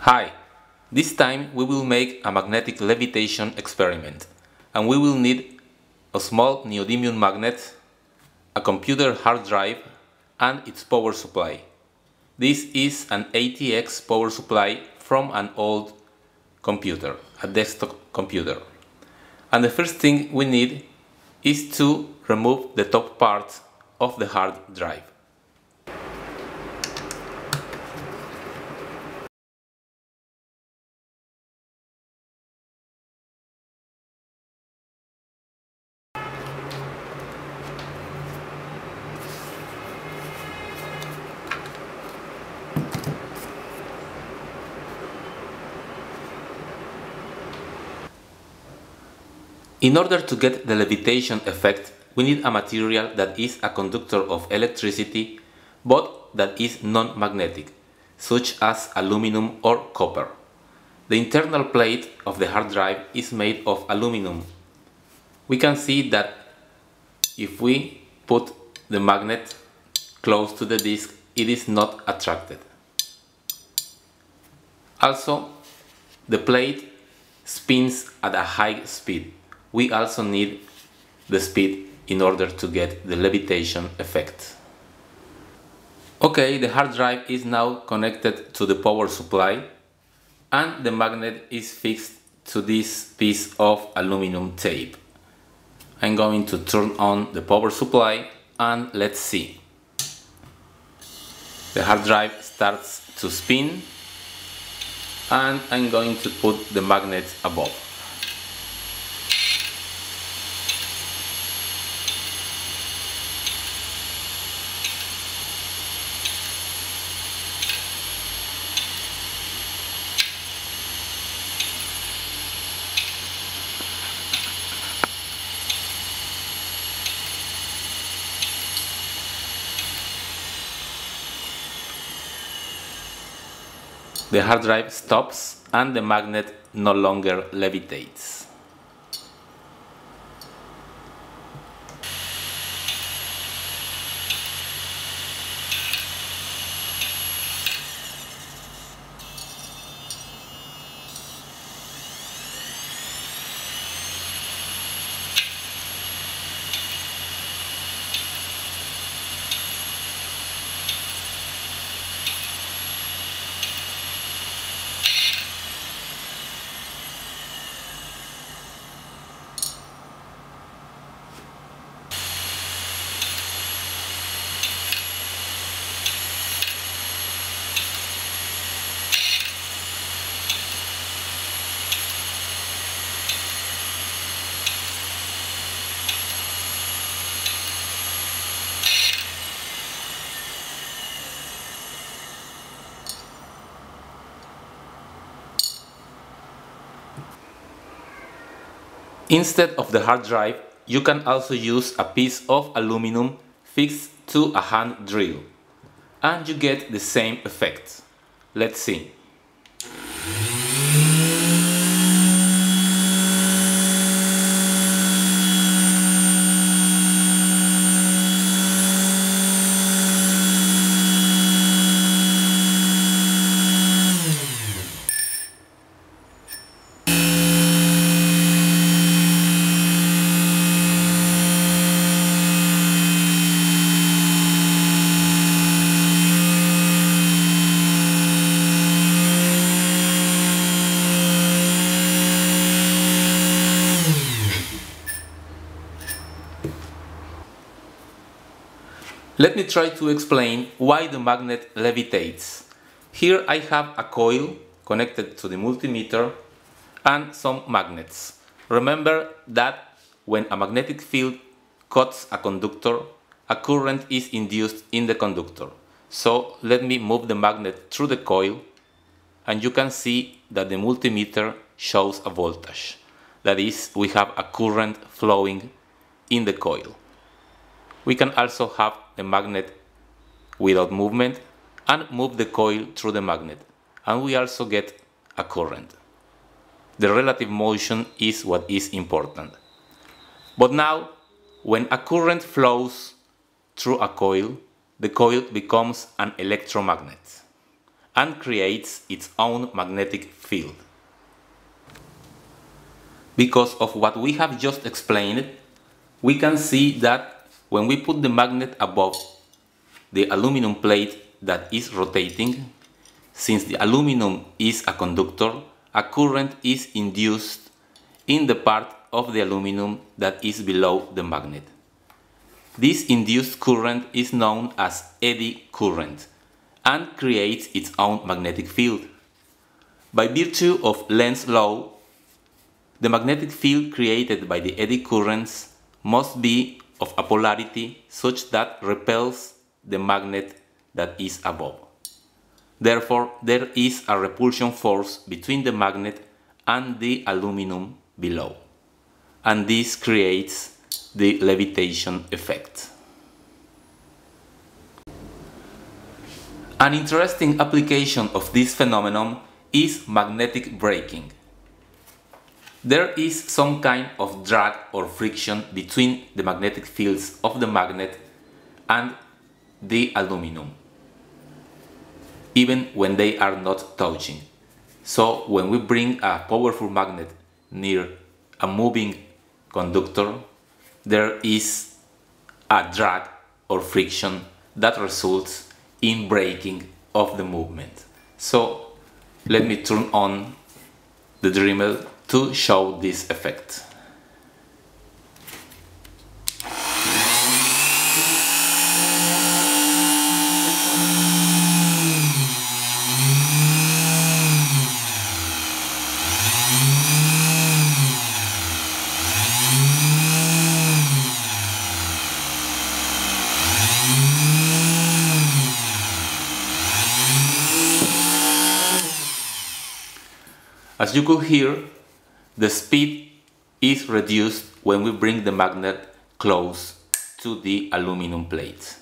Hi, this time we will make a magnetic levitation experiment and we will need a small neodymium magnet, a computer hard drive and its power supply. This is an ATX power supply from an old computer, a desktop computer. And the first thing we need is to remove the top part of the hard drive. In order to get the levitation effect, we need a material that is a conductor of electricity, but that is non-magnetic, such as aluminum or copper. The internal plate of the hard drive is made of aluminum. We can see that if we put the magnet close to the disk, it is not attracted. Also, the plate spins at a high speed we also need the speed in order to get the levitation effect. Okay, the hard drive is now connected to the power supply and the magnet is fixed to this piece of aluminum tape. I'm going to turn on the power supply and let's see. The hard drive starts to spin and I'm going to put the magnet above. The hard drive stops and the magnet no longer levitates. Instead of the hard drive, you can also use a piece of aluminum fixed to a hand drill. And you get the same effect. Let's see. Let me try to explain why the magnet levitates. Here I have a coil connected to the multimeter and some magnets. Remember that when a magnetic field cuts a conductor, a current is induced in the conductor. So let me move the magnet through the coil and you can see that the multimeter shows a voltage. That is, we have a current flowing in the coil. We can also have the magnet without movement and move the coil through the magnet and we also get a current. the relative motion is what is important. But now, when a current flows through a coil, the coil becomes an electromagnet and creates its own magnetic field. Because of what we have just explained, we can see that when we put the magnet above the aluminum plate that is rotating, since the aluminum is a conductor, a current is induced in the part of the aluminum that is below the magnet. This induced current is known as eddy current and creates its own magnetic field. By virtue of Lenz's law, the magnetic field created by the eddy currents must be of a polarity such that repels the magnet that is above. Therefore, there is a repulsion force between the magnet and the aluminum below. And this creates the levitation effect. An interesting application of this phenomenon is magnetic braking. There is some kind of drag or friction between the magnetic fields of the magnet and the aluminum, even when they are not touching. So when we bring a powerful magnet near a moving conductor, there is a drag or friction that results in braking of the movement. So let me turn on the Dremel to show this effect. As you could hear, the speed is reduced when we bring the magnet close to the aluminum plate.